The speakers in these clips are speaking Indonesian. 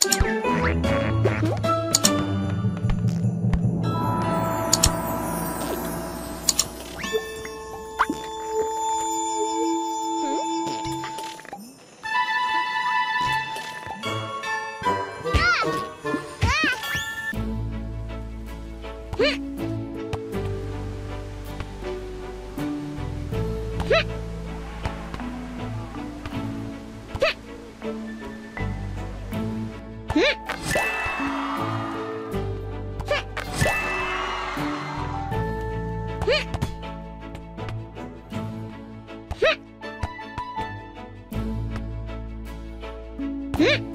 Quick! うん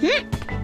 嗯。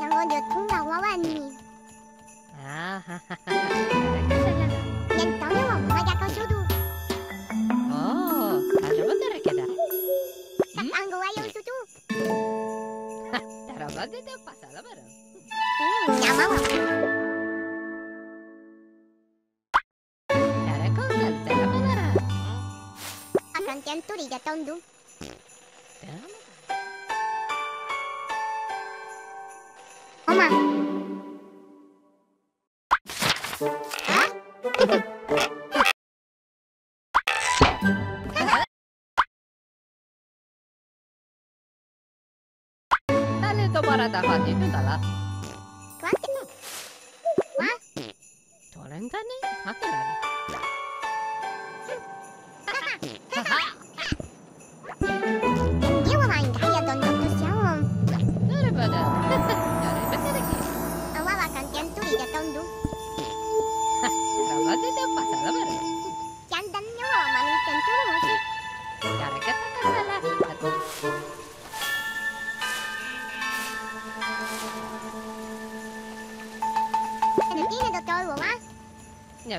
然后就通到我碗里。啊哈哈哈！眼到了我们家高速度。哦，他什么在那干的？他当个我有速度。哈，他老板在那发啥了嘛？嗯，小妈妈。Cantian turi jatah undu. Tomorata fatti tutta la. Quanti? Torrentani? Hacker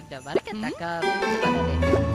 Anda, mari kita ke hmm?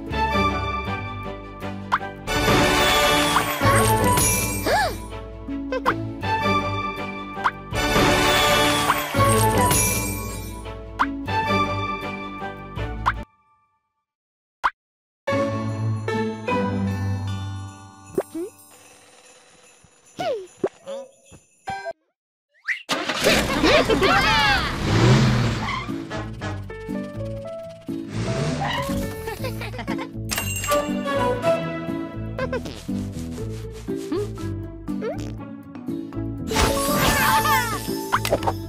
you